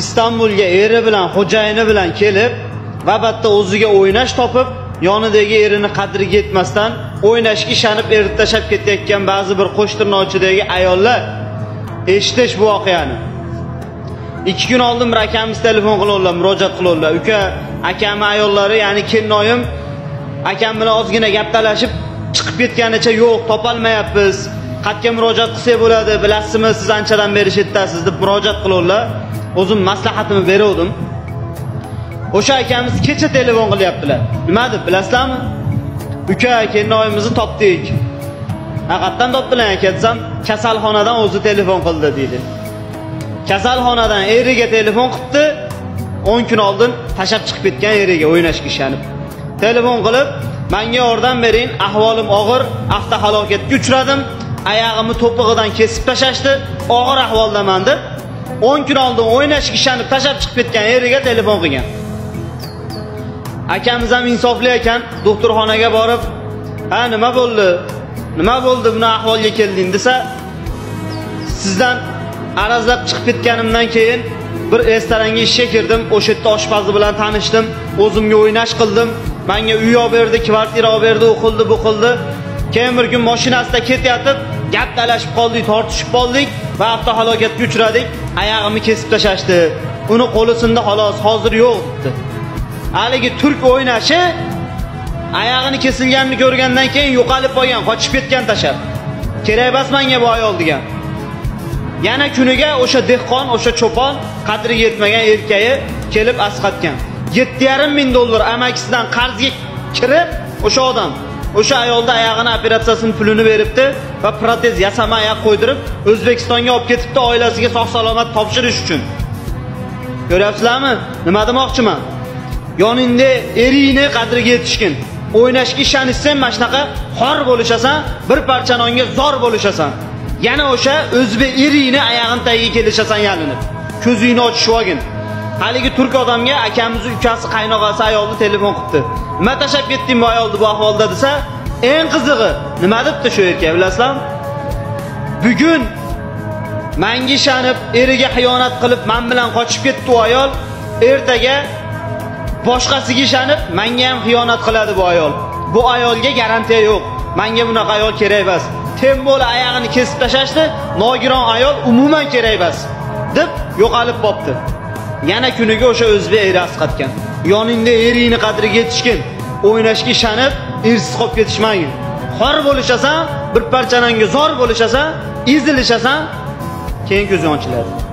istanbulga eri bilan xo'jayini bilan kelib va o'ziga o'ynash topib yonidagi erini qadriga yetmasdan o'ynashga ishonib erini tashlab ketayotgan ba'zi bir qo'shtirnochidagi ayollar eshitish bu voqeani. Ikki kun oldin bir akamiz telefon qilganlar murojaat qilganlar uka akamni ayollari ya'ni kelinoyim akam bilan ozgina gap talashib chiqib ketganicha yo'q topolmayapmiz. Qayerga murojaat qilsak bo'ladi? Bilasizmi siz anchadan beri shu yerdasiz deb murojaat qilganlar o'zim maslahatimni beruvdim. O'sha akamiz kecha telefon qilyaptilar. Nima deb bilasizlarmi? Uka kelinoyimizni topdik. Qayerdan topdilar aka desam kasalxonadan o'zi telefon qildi deydi. Kasalxonadan eriga telefon qilibdi o'n kun oldin tashlab chiqib ketgan eriga o'ynashga ishonib. Telefon qilib menga yordam bering ahvolim og'ir avtohalokatga uchradim oyog'imni to'pig'idan kesib tashlashdi og'ir ahvoldaman deb o'n kun oldin o'ynashga ishonib tashlab chiqib ketgan eriga telefon qilgan. Akamiz ham insofli ekan doktorxonaga borib ha nima bo'ldi? Nima bo'ldi buni ahvolga kelding? desa sizdan arazlab chiqib ketganimdan keyin bir restoranga ishga kirdim o'sha yerda oshpazi bilan tanishdim o'zimga o'ynash qildim menga uy olib berdi kvartira olib berdi u qildi bu qildi. Keyin bir kun mashinasida ketayotib gap talashib qoldik tortishib qoldik va avtohalokatga uchradik. Oyog'imni kesib tashlashdi. Uni qo'li sindi xolos hozir yo'q debdi. Haligi turk o'ynashi oyog'ini kesilganini ko'rgandan keyin yo'qolib qolgan qochib ketgan tashlab kerak emas menga bu ayol degan. Yana kuniga o'sha dehqon o'sha cho'pon qadriga yetmagan erkagi kelib asqatgan. Yetti yarim ming dollar amakisidan qarzga kirib o'sha odam o'sha ayolni oyog'ini operatsiyasini pulini beribdi va protez yasama oyoq qo'ydirib o'zbekistonga olib ketibdi oilasiga sog' salomat topshirish uchun. Ko'ryapsizlarmi? Nima demoqchiman? Yoningda eringni qadriga yetishgin. O'ynashga ishonishsang mana shunaqa xor bo'lishasan bir parcha nonga zor bo'lishasan. Yana o'sha o'zbek eringni oyog'ini tagiga kelishasan yalinib. Ko'zingni ochishib olgin. Haligi turk odamga akamizni ukasi qaynog'asi ayolni telefon qilibdi. Nima tashlab ketding bu ayolni bu ahvolda desa eng qizig'i. Nima debdi shu erkak bilasizlarmi? Bugun manga ishonib eriga xiyonat qilib man bilan qochib ketdi u ayol. Ertaga boshqasiga ishonib menga ham xiyonat qiladi bu ayol. Bu ayolga garantiya yo'q. Menga bunaqa ayol kerak emas. Tembol oyog'ini kesib tashlashdi nogiron ayol umuman kerak emas deb yo'qolib qolibdi yana kuniga o'sha o'zbek eri asqatgan. Yoningda eringni qadriga yetishgin. O'ynashga ishonib ersiz qolib ketishmagin xor bo'lishasan bir parchananga zor bo'lishasan ezilishasan keyin ko'zing ochiladi.